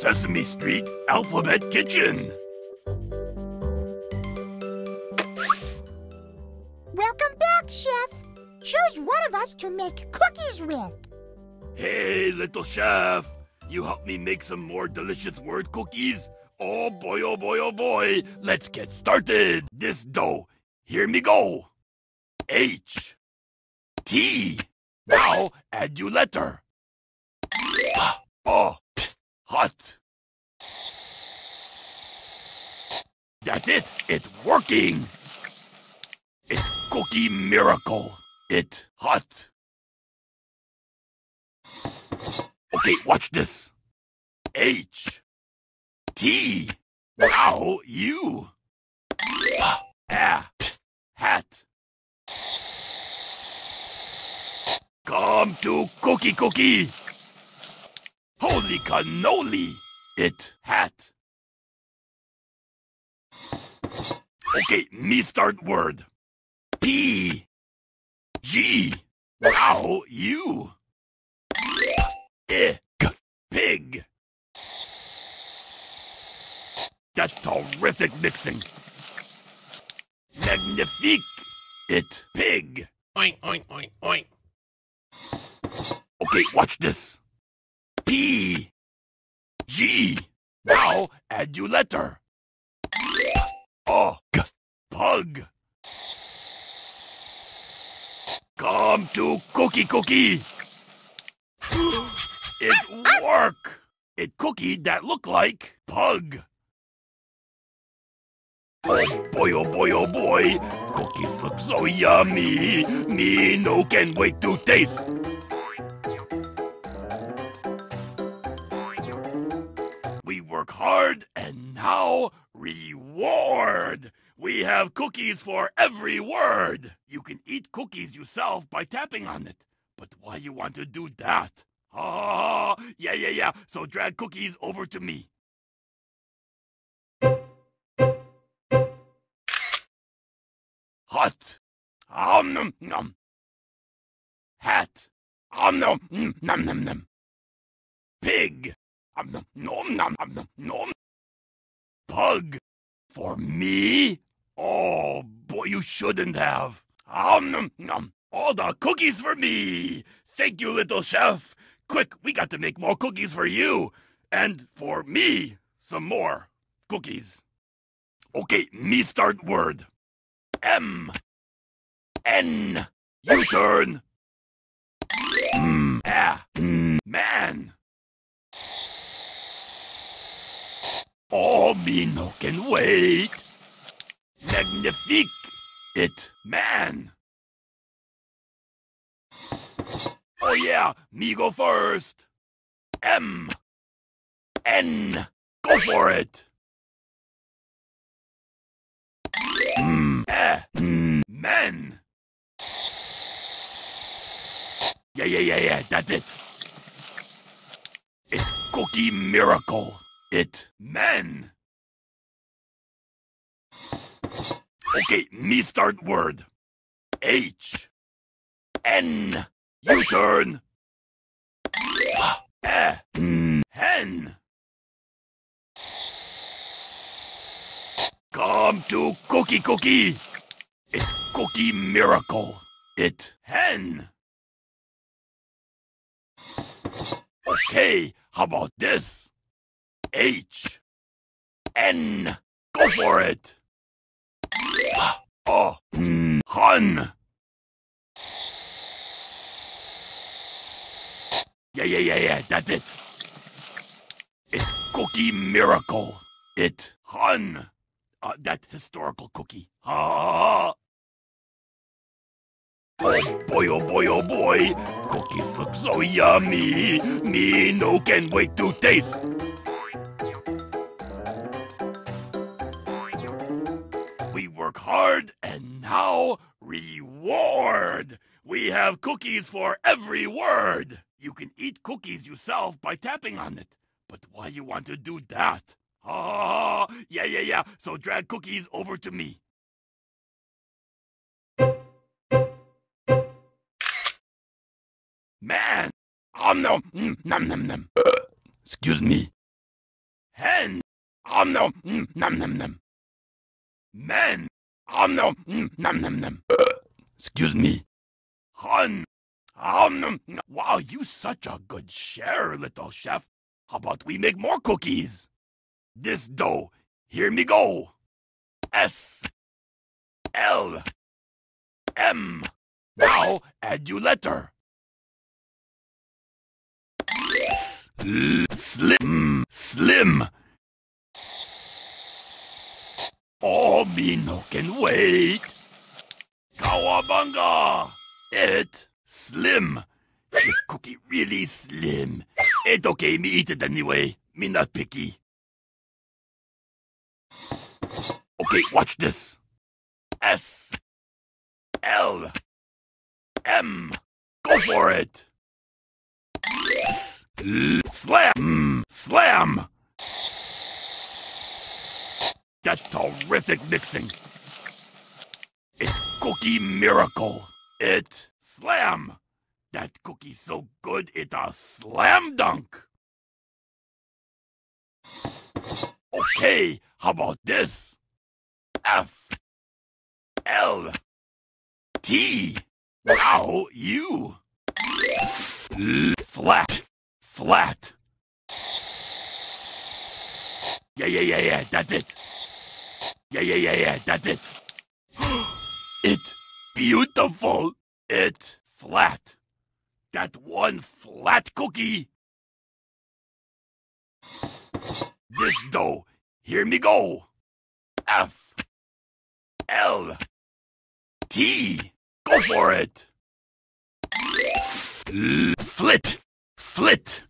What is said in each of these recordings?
Sesame Street Alphabet Kitchen. Welcome back, Chef. Choose one of us to make cookies with. Hey, little chef. You help me make some more delicious word cookies? Oh boy, oh boy, oh boy. Let's get started. This dough. Here me go. H. T. Now add your letter. Oh, hot. That's it. It's working. It's cookie miracle. It hot. Okay, watch this. H. T. Now you. Ah. Hat. Come to Cookie Cookie. Holy cannoli. It hat. Okay, me start word. P. G. Now you. Pig. Pig. That's terrific mixing. Magnifique. It. Pig. Oink, oink, oink, oink. Okay, watch this. P. G. Now add you letter. Oh, g. Pug. Come to Cookie Cookie. It work. It cookie that look like pug. Oh boy, oh boy, oh boy. Cookies look so yummy. Me no can wait to taste. Work hard and now reward. We have cookies for every word. You can eat cookies yourself by tapping on it. But why you want to do that? Ah, yeah, yeah, yeah. So drag cookies over to me. Hot. Om nom nom. Hat. Om nom mm, nom nom nom. Pig. Om nom nom nom nom. Pug. For me? Oh boy, you shouldn't have. Om nom nom. All the cookies for me. Thank you, little chef. Quick, we got to make more cookies for you. And for me, some more cookies. Okay, me start word. M. N. U turn. Mm, ah, mm, man. Oh, me no can wait. Magnifique. It, man. Oh yeah, me go first. M. N. Go for it. Mm, eh, mm, men. Yeah, yeah, yeah, yeah, that's it. It's Cookie Miracle. It, men. Okay, me start word. H. N. U turn. Mm, hen. Come to Cookie Cookie. It's Cookie Miracle. It hen. Okay, how about this? H. N. Go for it. Oh, hun. Yeah, yeah, yeah, yeah, that's it. It's Cookie Miracle. It hun. Uh, that historical cookie. Ah. Oh boy, oh boy, oh boy. Cookies look so yummy. Me no can wait to taste. Work hard and now reward. We have cookies for every word. You can eat cookies yourself by tapping on it. But why you want to do that? Ah, yeah, yeah, yeah. So drag cookies over to me. Man, um, no, mm, num, num. Uh, Excuse me. Hen. Om nom mm, nom nom nom. Men. Om nom mm, nom nom nom. Excuse me. Hun. Om nom. nom. Wow, you such a good share, little chef. How about we make more cookies? This dough. Hear me go. S. L. M. Now add you letter. Sl- slim, slim. Oh, me no can wait. Kawabanga. It slim. This cookie really slim. It okay, me eat it anyway. Me not picky. Okay, watch this. S L M. Go for it. S- l- Slam! Slam! That terrific mixing. It's cookie miracle. It slam. That cookie so good it a slam dunk. Okay, how about this? F L T. Now you. Flat. Flat. Yeah, yeah, yeah, yeah, that's it. Yeah, yeah, yeah, yeah, that's it. it beautiful. It flat. That one flat cookie. This dough. Hear me go. F L T. Go for it. Fl- Flit. Flit.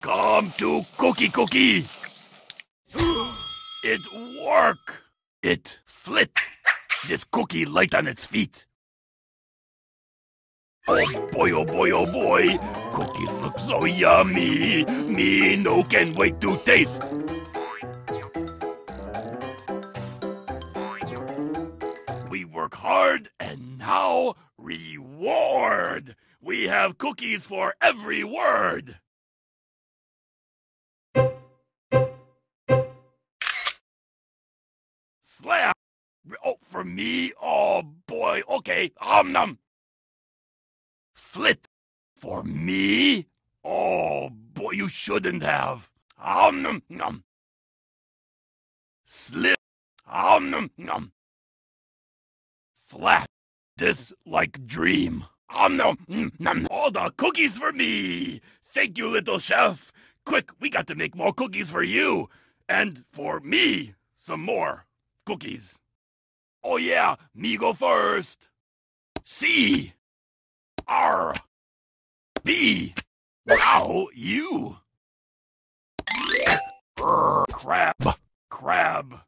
Come to Cookie Cookie. It work. It flit. This cookie light on its feet. Oh boy, oh boy, oh boy. Cookies look so yummy. Me no can wait to taste. We work hard and now reward. We have cookies for every word. Slam. Oh, for me? Oh boy. Okay. Um num. Flit. For me? Oh boy, you shouldn't have. Um num num. Slip. Um num num. Flat. This like dream. Um num mm, num. All the cookies for me. Thank you, little chef. Quick, we got to make more cookies for you. And for me, some more cookies. Oh yeah, me go first. C R B. Now you. Crab, crab.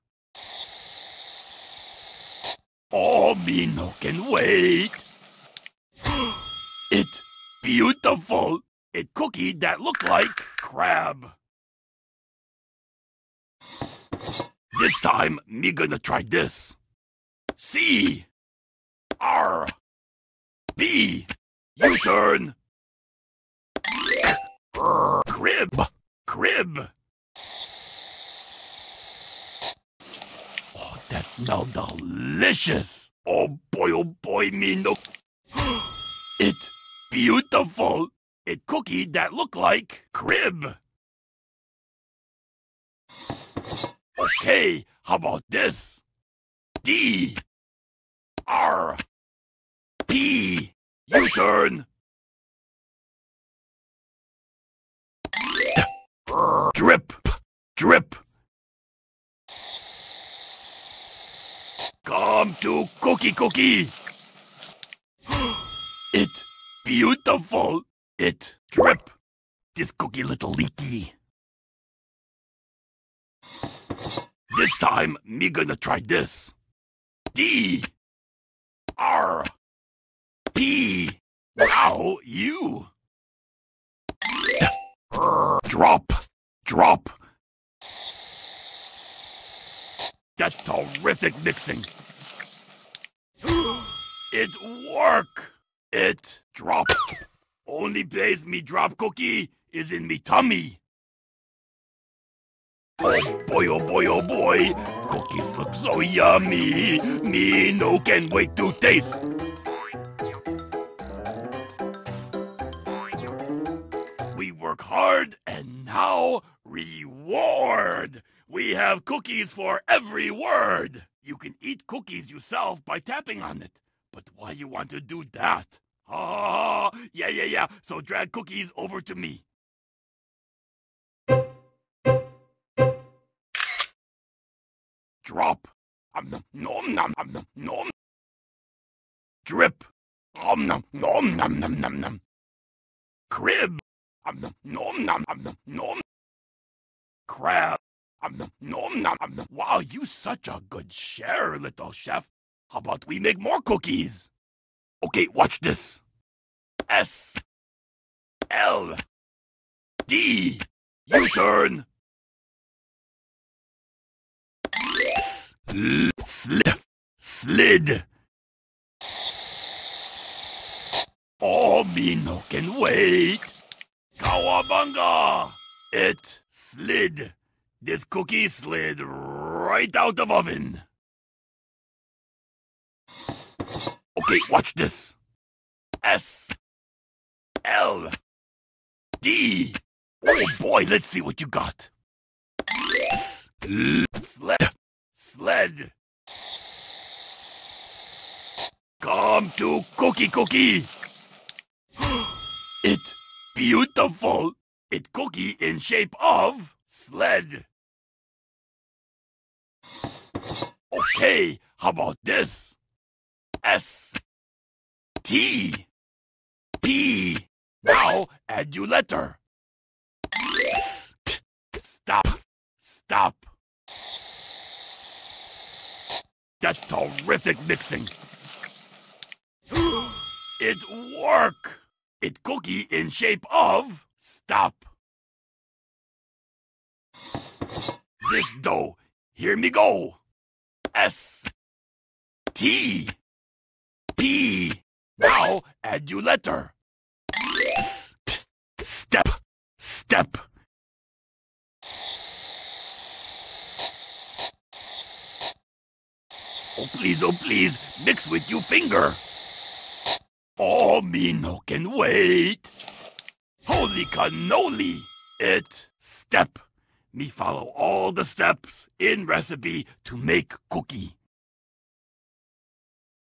Oh, me no can wait. it beautiful. It cookie that look like crab. This time, me gonna try this. C R B U turn. Crib, crib. Oh, that smell delicious. Oh boy, oh boy, me no. it beautiful. It cookie that look like crib. Okay, how about this? D R P U turn. Drip, drip. Come to Cookie Cookie. it beautiful. It drip. This cookie little leaky. This time, me gonna try this. D R P. Now you. Drop, drop. That terrific mixing. It work. It drop. Only place me drop cookie is in me tummy. Oh boy, oh boy, oh boy, cookies look so yummy. Me no can wait to taste. We work hard and now reward. We have cookies for every word. You can eat cookies yourself by tapping on it. But why you want to do that? Ah, yeah, yeah, yeah. So drag cookies over to me. Drop. Um, nom, nom, nom, um, nom, nom. Drip. Um, nom, nom, nom, nom, nom, nom. Crib. Um, nom, nom, nom, um, nom, nom. Crab. Um, nom, nom, nom, um, nom. Wow, you such a good share, little chef. How about we make more cookies? Okay, watch this. S L D U turn. Sl slid. Oh, me no can wait. Kawabanga! It slid. This cookie slid right out of oven. Okay, watch this. S L D. Oh boy, let's see what you got. Sl sled. Sled. Come to Cookie Cookie. it beautiful. It cookie in shape of sled. Okay, how about this? S T P. Now add your letter. Stop. Stop. That's terrific mixing. it work. It cookie in shape of stop. This dough, hear me go. S T P. Now add your letter. St step. Step. Oh please, oh please, mix with your finger. Oh, me no can wait. Holy cannoli! It step. Me follow all the steps in recipe to make cookie.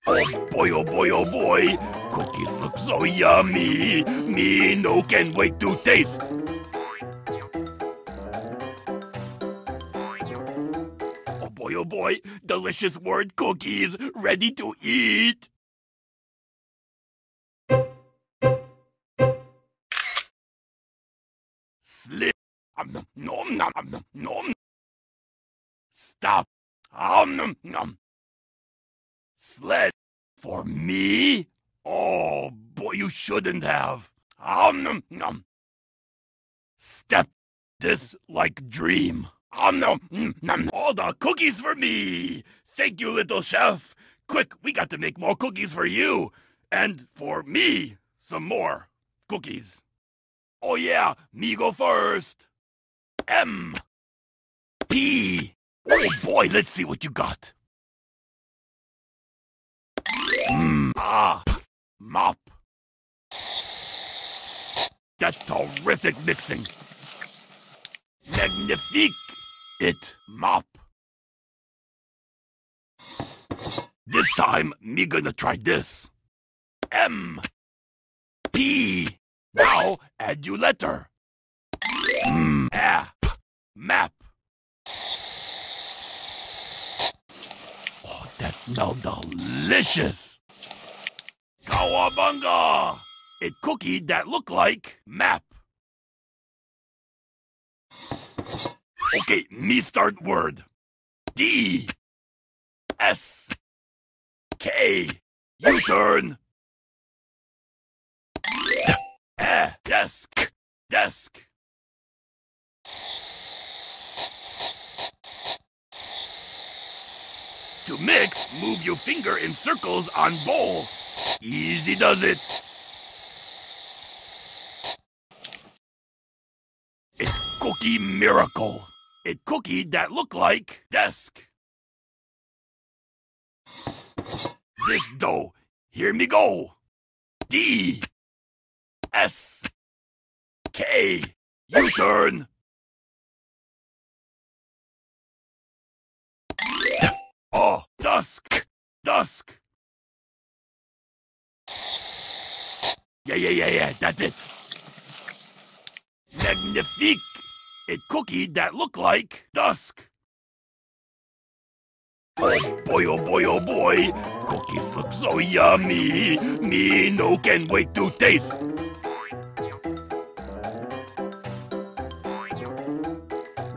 Oh boy, oh boy, oh boy! Cookies look so yummy! Me no can wait to taste! Boy, oh boy! Delicious word cookies ready to eat! Slip! Um, nom, nom, nom, nom. Stop! Um, nom, nom. Sled for me? Oh boy, you shouldn't have. Um, nom, nom. Step this like dream. Mm, nom. All the cookies for me. Thank you, little chef. Quick, we got to make more cookies for you. And for me, some more cookies. Oh yeah, me go first. M. P. Oh boy, let's see what you got. Mm, ah, mop. That's terrific mixing. Magnifique. It mop. This time, me gonna try this. M. P. Now, add your letter. Mm, app. Map. Oh, that smelled delicious. Kawabunga! It cookie that look like map. Okay, me start word. D. S. K. U turn. Eh, desk. Desk. To mix, move your finger in circles on bowl. Easy does it. It's cookie miracle. A cookie that look like desk. This dough, hear me go. D S K U turn. Oh, dusk, dusk. Yeah, yeah, yeah, yeah, that's it. Magnifique. A cookie that look like dusk. Oh boy, oh boy, oh boy. Cookies look so yummy. Me no can wait to taste.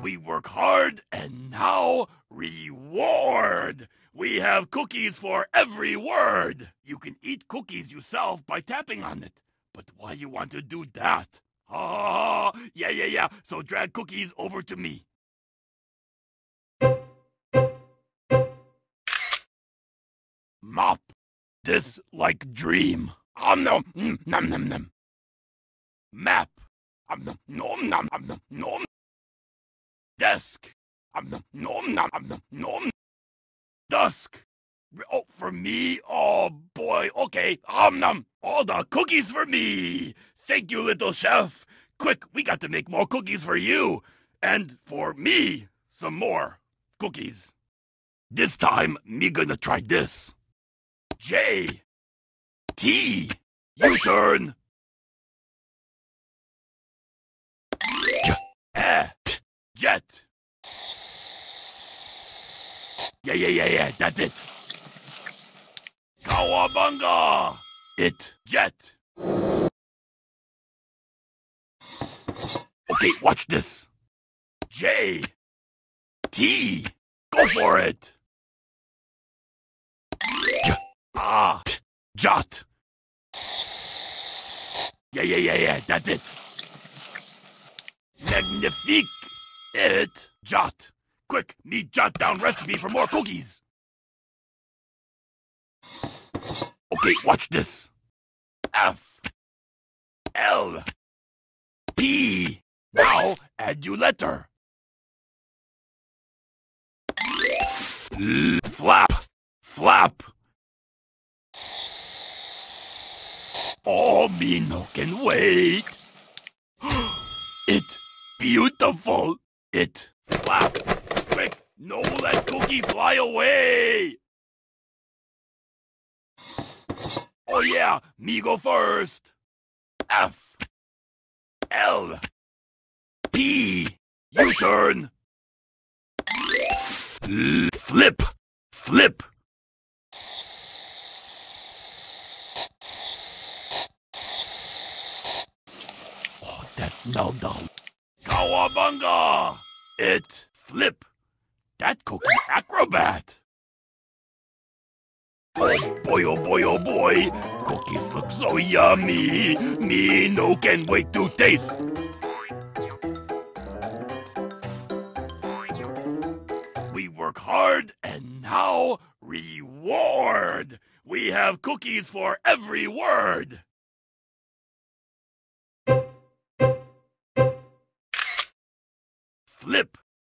We work hard and now reward. We have cookies for every word. You can eat cookies yourself by tapping on it. But why you want to do that? Ah, yeah, yeah, yeah. So drag cookies over to me. Mop. This like dream. Om nom, mm, nom nom nom. Map. Om nom, nom nom nom nom nom. Desk. Om nom, nom nom nom nom nom. Dusk. Oh, for me? Oh boy. Okay. Om nom. All the cookies for me. Thank you, little chef. Quick, we got to make more cookies for you. And for me, some more cookies. This time, me gonna try this. J. T. U-turn. J. Eh. Jet. Yeah, yeah, yeah, yeah, that's it. Kawabunga! It. Jet. Okay, watch this. J. T. Go for it. J. Ah. Jot. Yeah, yeah, yeah, yeah, that's it. Magnifique. It. Jot. Quick, need jot down recipe for more cookies. Okay, watch this. F. L. P. Now add your letter. F- flap. Flap. Oh, me no can wait. it beautiful. It flap. Quick, no let cookie fly away. Oh yeah, me go first. F L P U turn. Flip, flip. Oh, that smell dumb. Kawabunga! It flip. That cookie acrobat. Oh boy, oh boy, oh boy. Cookies look so yummy. Me no can wait to taste. Hard and now reward. We have cookies for every word. Flip.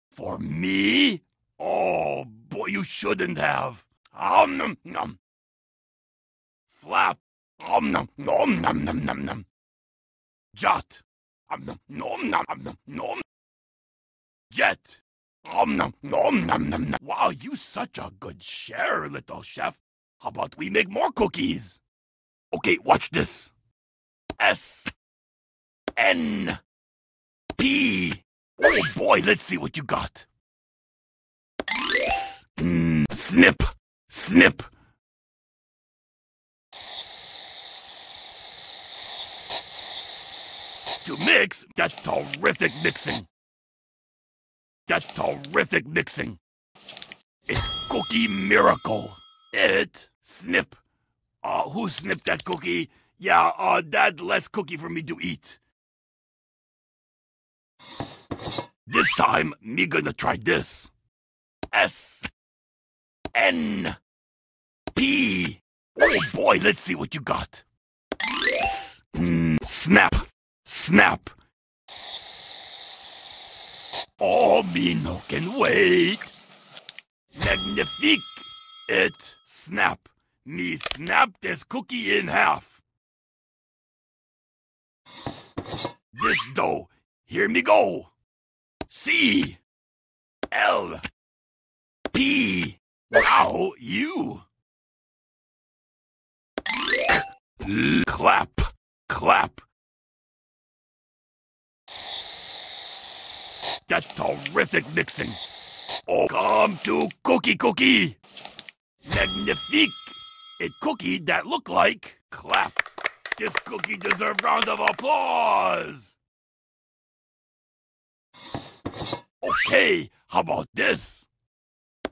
For me? Oh boy, you shouldn't have. Om nom nom. Flap. Om nom nom nom nom nom nom. Jot. Nom nom nom nom nom nom. Jet. Om nom nom nom nom nom. Wow, you such a good share, little chef. How about we make more cookies? Okay, watch this. S N P. Oh boy, let's see what you got. S- snip, snip. To mix, that terrific mixing. That terrific mixing. It's cookie miracle. It snip. Uh, who snipped that cookie? Yeah, uh, that less cookie for me to eat. This time, me gonna try this. S N P. Oh boy, let's see what you got. S- mm, snap, snap. Oh, me no can wait. Magnifique. It snap. Me snap this cookie in half. This dough. Hear me go. C. L. P. Now you. Clap. Clap. That's terrific mixing. Oh, come to Cookie Cookie. Magnifique. A cookie that look like clap. This cookie deserves round of applause. Okay, how about this?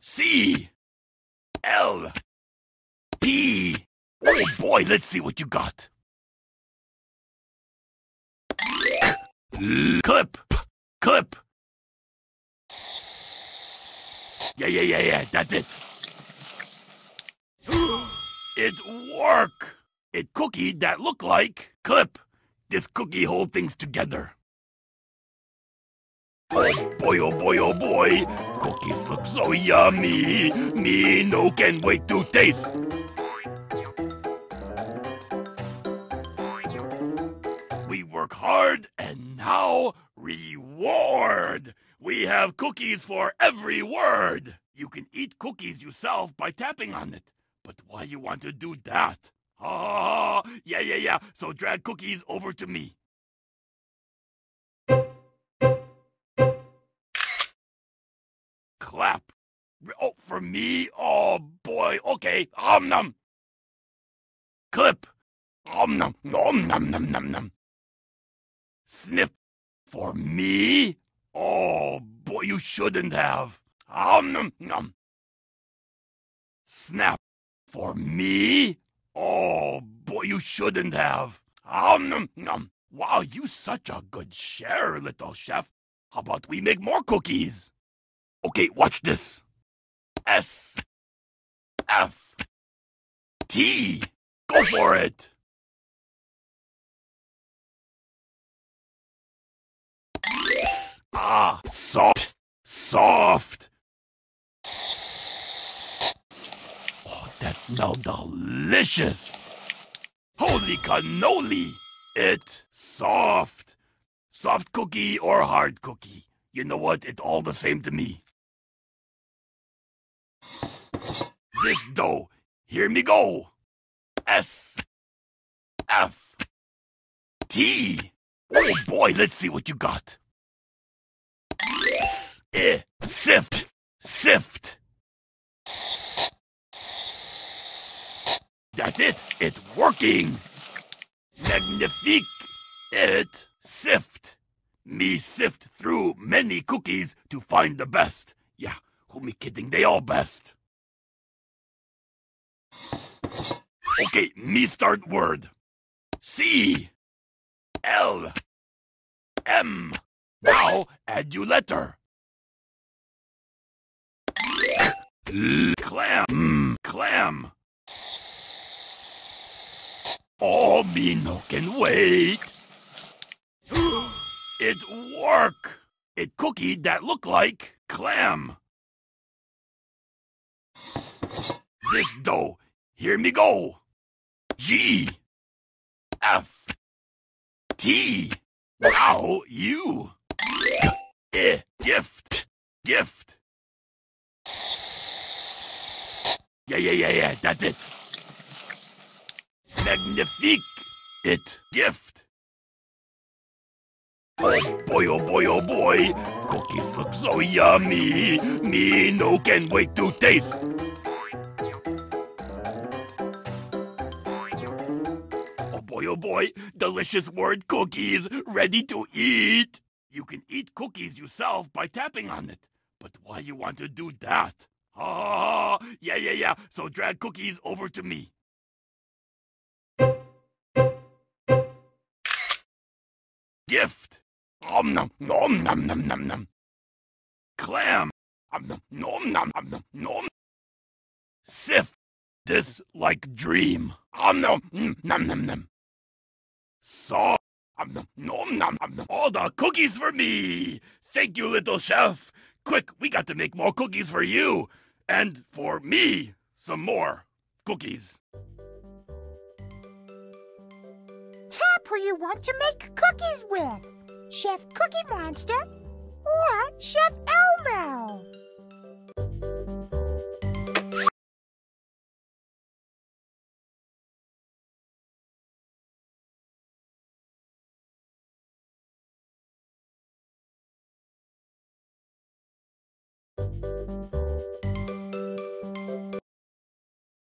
C L P. Oh boy, let's see what you got. Clip, clip. Yeah, yeah, yeah, yeah, that's it. it work. It cookie that look like clip. This cookie hold things together. Oh boy, oh boy, oh boy. Cookies look so yummy. Me no can wait to taste. We work hard and now reward. We have cookies for every word. You can eat cookies yourself by tapping on it. But why you want to do that? Ah, yeah, yeah, yeah. So drag cookies over to me. Clap. Oh, for me? Oh boy. Okay. Om num. Clip. Om. Nom num num num num. Snip. For me? Oh boy, you shouldn't have. Om num num. Snap. For me? Oh boy, you shouldn't have. Om num num. Wow, you such a good share, little chef. How about we make more cookies? Okay, watch this. S F T. Go for it. Ah, soft, soft. Oh, that smelled delicious. Holy cannoli! It soft. Soft cookie or hard cookie. You know what? It's all the same to me. This dough, hear me go. S F T. Oh boy, let's see what you got. Sift, sift. That's it. It's working. Magnifique. It sift. Me sift through many cookies to find the best. Yeah, who me kidding? They all best. Okay, me start word. C L M. Now add you letter. Clam, clam. Oh, me no can wait. it work. It cookie that look like clam. This dough, hear me go. G F T. Now you. Eh, gift, gift. Yeah, yeah, yeah, yeah. That's it. Magnifique. It gift. Oh boy, oh boy, oh boy. Cookies look so yummy. Me no can wait to taste. Oh boy, oh boy. Delicious word cookies ready to eat. You can eat cookies yourself by tapping on it. But why you want to do that? Ah, yeah, yeah, yeah. So drag cookies over to me. Gift. Om nom nom nom nom nom nom. Clam. Om nom nom nom nom nom nom. Sift. This like dream. Om nom mm, nom nom nom. Saw. Om nom nom nom nom nom. All the cookies for me. Thank you, little chef. Quick, we got to make more cookies for you. And for me, some more cookies. Tap who you want to make cookies with. Chef Cookie Monster or Chef Elmo.